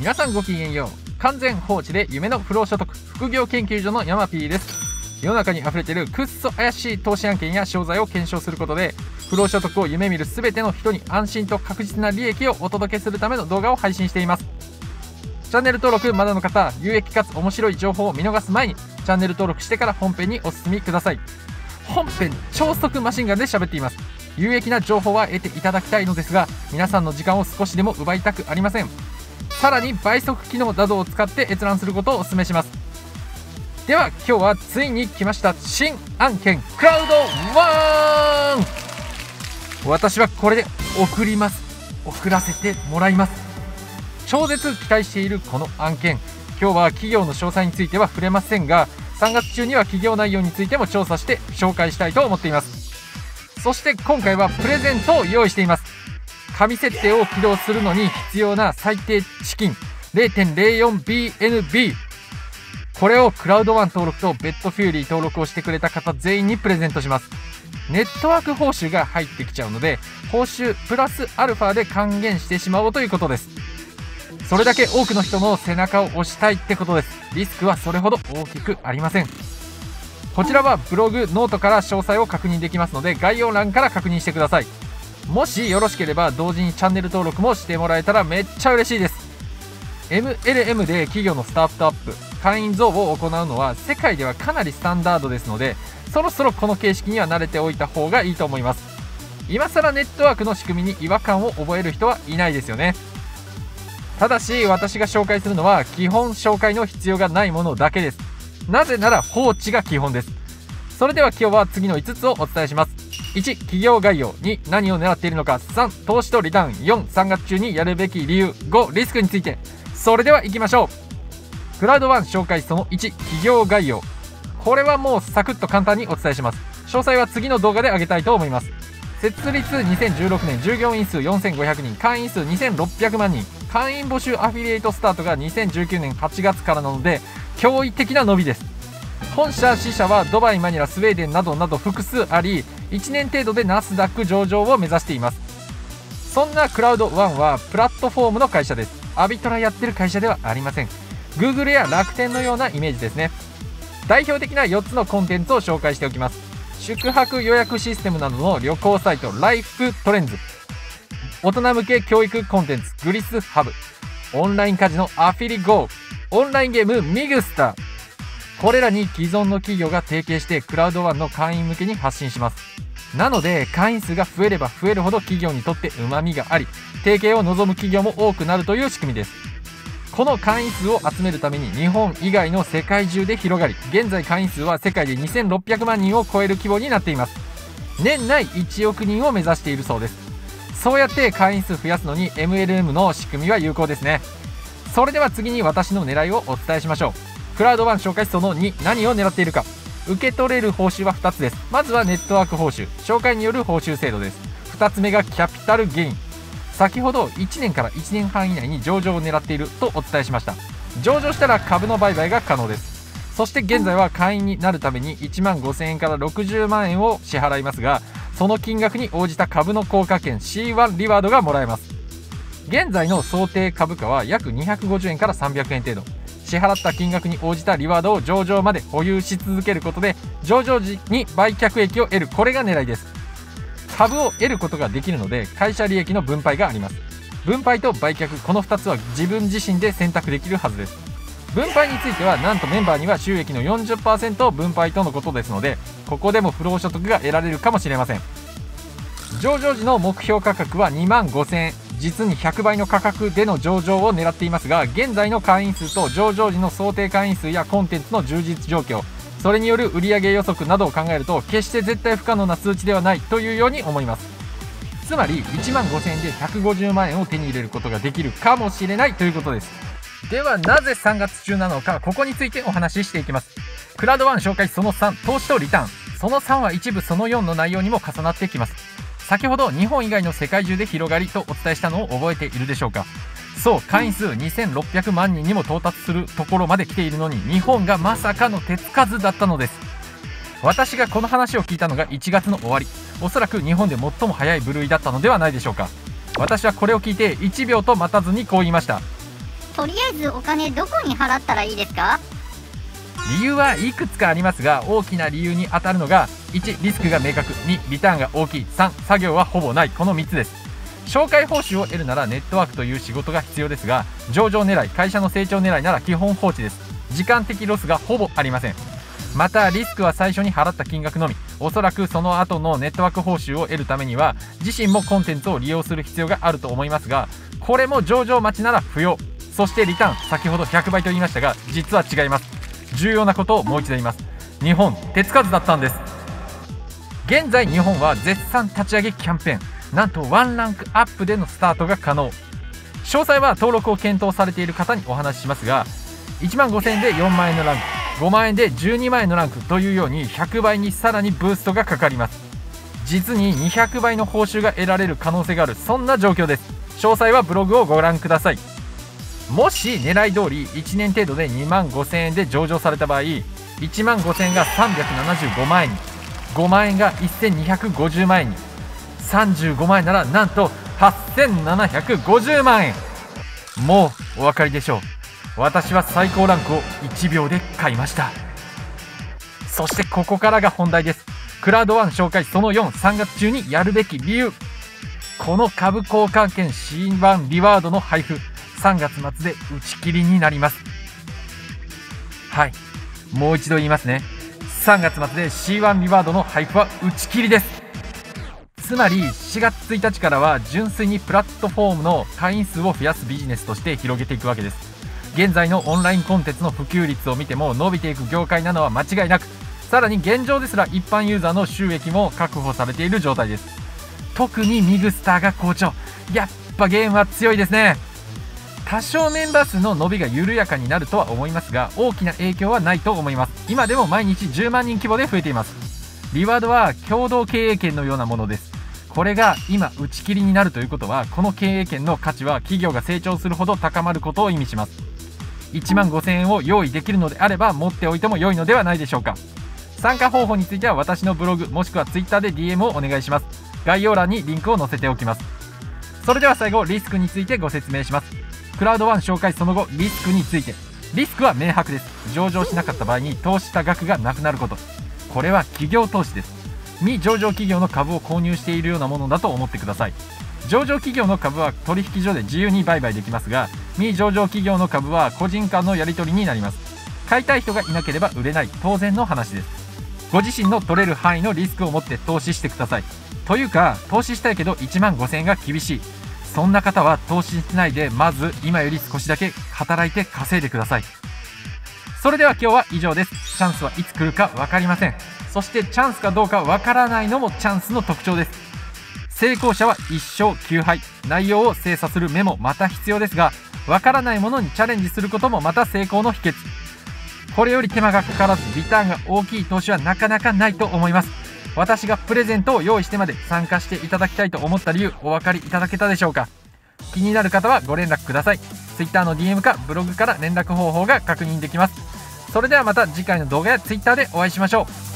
皆さんごきげんよう。完全放置で夢の不労所得。副業研究所のヤマピーです。世の中に溢れているくっそ怪しい投資案件や商材を検証することで不労所得を夢見る全ての人に安心と確実な利益をお届けするための動画を配信しています。チャンネル登録まだの方有益かつ面白い情報を見逃す前にチャンネル登録してから本編にお進みください。本編超速マシンガンで喋っています。有益な情報は得ていただきたいのですが皆さんの時間を少しでも奪いたくありません。さらに倍速機能などを使って閲覧することをお勧めします。では今日はついに来ました新案件クラウドワン。私はこれで送ります。送らせてもらいます。超絶期待しているこの案件。今日は企業の詳細については触れませんが3月中には企業内容についても調査して紹介したいと思っています。そして今回はプレゼントを用意しています。紙設定を起動するのに必要な最低資金。0.04BNB これをクラウドワン登録とベッドフューリー登録をしてくれた方全員にプレゼントします。ネットワーク報酬が入ってきちゃうので報酬プラスアルファで還元してしまおうということです。それだけ多くの人の背中を押したいってことです。リスクはそれほど大きくありません。こちらはブログノートから詳細を確認できますので概要欄から確認してください。もしよろしければ同時にチャンネル登録もしてもらえたらめっちゃ嬉しいです。MLM で企業のスタートアップ会員増を行うのは世界ではかなりスタンダードですのでそろそろこの形式には慣れておいた方がいいと思います。今更ネットワークの仕組みに違和感を覚える人はいないですよね。ただし私が紹介するのは基本紹介の必要がないものだけです。なぜなら放置が基本です。それでは今日は次の5つをお伝えします。1企業概要2何を狙っているのか3投資とリターン。43月中にやるべき理由。5リスクについて。それでは行きましょう。クラウドワン紹介その1企業概要。これはもうサクッと簡単にお伝えします。詳細は次の動画で上げたいと思います。設立2016年従業員数4500人会員数2600万人。会員募集アフィリエイトスタートが2019年8月からなので驚異的な伸びです。本社支社はドバイマニラスウェーデンなどなど複数あり1年程度でナスダック上場を目指しています。そんなクラウドワンはプラットフォームの会社です。アビトラやってる会社ではありません。Google や楽天のようなイメージですね。代表的な4つのコンテンツを紹介しておきます。宿泊予約システムなどの旅行サイトライフトレンズ。大人向け教育コンテンツグリスハブ。オンラインカジノアフィリ GO オンラインゲームミグスター。これらに既存の企業が提携してクラウドワンの会員向けに発信します。なので会員数が増えれば増えるほど企業にとって旨味があり提携を望む企業も多くなるという仕組みです。この会員数を集めるために日本以外の世界中で広がり現在会員数は世界で2600万人を超える規模になっています。年内1億人を目指しているそうです。そうやって会員数増やすのに MLM の仕組みは有効ですね。それでは次に私の狙いをお伝えしましょう。クラウドワン紹介その2何を狙っているか。受け取れる報酬は2つです。まずはネットワーク報酬紹介による報酬制度です。2つ目がキャピタルゲイン。先ほど1年から1年半以内に上場を狙っているとお伝えしました。上場したら株の売買が可能です。そして現在は会員になるために1万5000円から60万円を支払いますがその金額に応じた株の効果券 C1 リワードがもらえます。現在の想定株価は約250円から300円程度。支払った金額に応じたリワードを上場まで保有し続けることで上場時に売却益を得る。これが狙いです。株を得ることができるので会社利益の分配があります。分配と売却この2つは自分自身で選択できるはずです。分配についてはなんとメンバーには収益の40%を分配とのことですのでここでも不労所得が得られるかもしれません。上場時の目標価格は2万5000円。実に100倍の価格での上場を狙っていますが現在の会員数と上場時の想定会員数やコンテンツの充実状況それによる売上予測などを考えると決して絶対不可能な数値ではないというように思います。つまり1万5000円で150万円を手に入れることができるかもしれないということです。ではなぜ3月中なのかここについてお話ししていきます。クラウドワン紹介その3投資とリターン。その3は一部その4の内容にも重なってきます。先ほど日本以外の世界中で広がりとお伝えしたのを覚えているでしょうか？そう会員数2600万人にも到達するところまで来ているのに日本がまさかの手つかずだったのです。私がこの話を聞いたのが1月の終わり。おそらく日本で最も早い部類だったのではないでしょうか。私はこれを聞いて1秒と待たずにこう言いました。とりあえずお金どこに払ったらいいですか？理由はいくつかありますが大きな理由に当たるのが1リスクが明確。2リターンが大きい。3作業はほぼない。この3つです。紹介報酬を得るならネットワークという仕事が必要ですが上場狙い会社の成長狙いなら基本放置です。時間的ロスがほぼありません。またリスクは最初に払った金額のみ。おそらくその後のネットワーク報酬を得るためには自身もコンテンツを利用する必要があると思いますがこれも上場待ちなら不要。そしてリターン先ほど100倍と言いましたが実は違います。重要なことをもう一度言います。日本手つかずだったんです。現在日本は絶賛立ち上げキャンペーン。なんとワンランクアップでのスタートが可能。詳細は登録を検討されている方にお話ししますが1万5000円で4万円のランク5万円で12万円のランクというように100倍にさらにブーストがかかります。実に200倍の報酬が得られる可能性がある。そんな状況です。詳細はブログをご覧ください。もし狙い通り1年程度で2万5000円で上場された場合1万5000円が375万円に。5万円が1250万円に。35万円ならなんと8750万円。もうお分かりでしょう。私は最高ランクを1秒で買いました。そしてここからが本題です。クラウドワン紹介その43月中にやるべき理由。この株交換券 C1 リワードの配布。3月末で打ち切りになります。はい。もう一度言いますね。3月末で C1 リワードの配布は打ち切りです。つまり4月1日からは純粋にプラットフォームの会員数を増やすビジネスとして広げていくわけです。現在のオンラインコンテンツの普及率を見ても伸びていく業界なのは間違いなくさらに現状ですら一般ユーザーの収益も確保されている状態です。特にミグスターが好調。やっぱゲームは強いですね。多少メンバー数の伸びが緩やかになるとは思いますが大きな影響はないと思います。今でも毎日10万人規模で増えています。リワードは共同経営権のようなものです。これが今打ち切りになるということはこの経営権の価値は企業が成長するほど高まることを意味します。1万5000円を用意できるのであれば持っておいても良いのではないでしょうか。参加方法については私のブログもしくは Twitter で DM をお願いします。概要欄にリンクを載せておきます。それでは最後リスクについてご説明します。クラウドワン紹介その後リスクについて。リスクは明白です。上場しなかった場合に投資した額がなくなること。これは企業投資です。未上場企業の株を購入しているようなものだと思ってください。上場企業の株は取引所で自由に売買できますが未上場企業の株は個人間のやり取りになります。買いたい人がいなければ売れない。当然の話です。ご自身の取れる範囲のリスクを持って投資してください。というか投資したいけど1万5000円が厳しい。そんな方は投資しないでまず今より少しだけ働いて稼いでください。それでは今日は以上です。チャンスはいつ来るか分かりません。そしてチャンスかどうか分からないのもチャンスの特徴です。成功者は一生9敗内容を精査する目もまた必要ですが分からないものにチャレンジすることもまた成功の秘訣。これより手間がかからずリターンが大きい投資はなかなかないと思います。私がプレゼントを用意してまで参加していただきたいと思った理由お分かりいただけたでしょうか？気になる方はご連絡ください。Twitter の DM かブログから連絡方法が確認できます。それではまた次回の動画や Twitter でお会いしましょう。